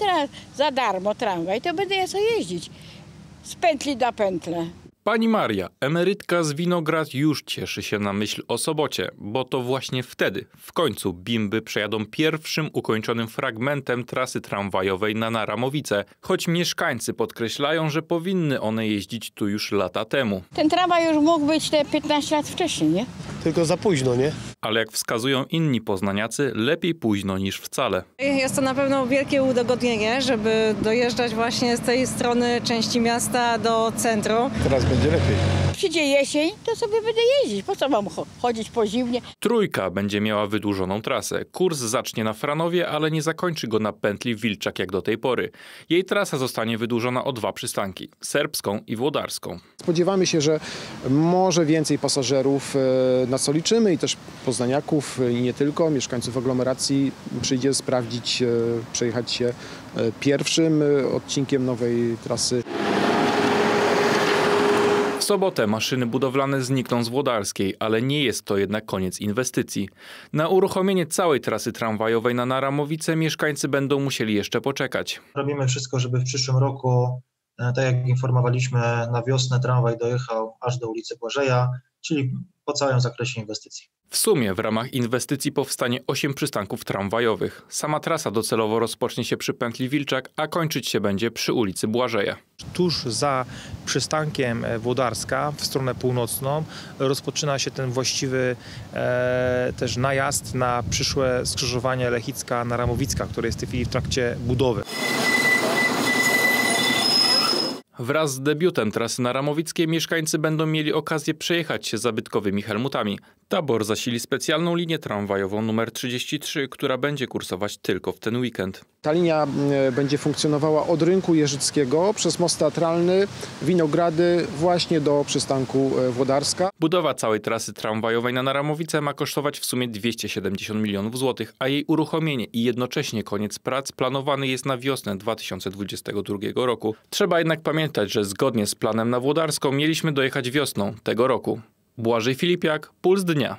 tra- za darmo tramwaj, to będę ja sobie jeździć z pętli do pętle. Pani Maria, emerytka z Winograd już cieszy się na myśl o sobocie, bo to właśnie wtedy, w końcu, bimby przejadą pierwszym ukończonym fragmentem trasy tramwajowej na Naramowice, choć mieszkańcy podkreślają, że powinny one jeździć tu już lata temu. Ten tramwaj już mógł być te 15 lat wcześniej, nie? Tylko za późno, nie? Ale jak wskazują inni poznaniacy, lepiej późno niż wcale. Jest to na pewno wielkie udogodnienie, żeby dojeżdżać właśnie z tej strony części miasta do centrum. Teraz będzie lepiej. Przyjdzie jesień, to sobie będę jeździć. Po co mam cho- chodzić po zimnie? Trójka będzie miała wydłużoną trasę. Kurs zacznie na Franowie, ale nie zakończy go na pętli Wilczak jak do tej pory. Jej trasa zostanie wydłużona o dwa przystanki serbską i włodarską. Spodziewamy się, że może więcej pasażerów, e, na co liczymy, i też poznaniaków, e, i nie tylko, mieszkańców aglomeracji przyjdzie sprawdzić, e, przejechać się pierwszym odcinkiem nowej trasy. Sobotę maszyny budowlane znikną z Włodarskiej, ale nie jest to jednak koniec inwestycji. Na uruchomienie całej trasy tramwajowej na Naramowice mieszkańcy będą musieli jeszcze poczekać. Robimy wszystko, żeby w przyszłym roku, e, tak jak informowaliśmy, na wiosnę tramwaj dojechał aż do ulicy Błażeja, czyli po całym zakresie inwestycji. W sumie w ramach inwestycji powstanie 8 przystanków tramwajowych. Sama trasa docelowo rozpocznie się przy pętli Wilczak, a kończyć się będzie przy ulicy Błażeja. tuż za przystankiem e, Włodarska w stronę północną rozpoczyna się ten właściwy e, też najazd na przyszłe skrzyżowanie Lechicka-Naramowicka, które jest w tej chwili w trakcie budowy. Wraz z debiutem trasy naramowickiej mieszkańcy będą mieli okazję przejechać się zabytkowymi Helmutami. Tabor zasili specjalną linię tramwajową numer 33, która będzie kursować tylko w ten weekend. Ta linia e, będzie funkcjonowała od rynku Jeżyckiego przez most teatralny, Winogrady, właśnie do przystanku e, Włodarska. Budowa całej trasy tramwajowej na Naramowice ma kosztować w sumie 270 milionów złotych, a jej uruchomienie i jednocześnie koniec prac planowany jest na wiosnę 2022 roku. Trzeba jednak pamiętać, że zgodnie z planem na Włodarską mieliśmy dojechać wiosną tego roku. Błażej Filipiak, Puls Dnia.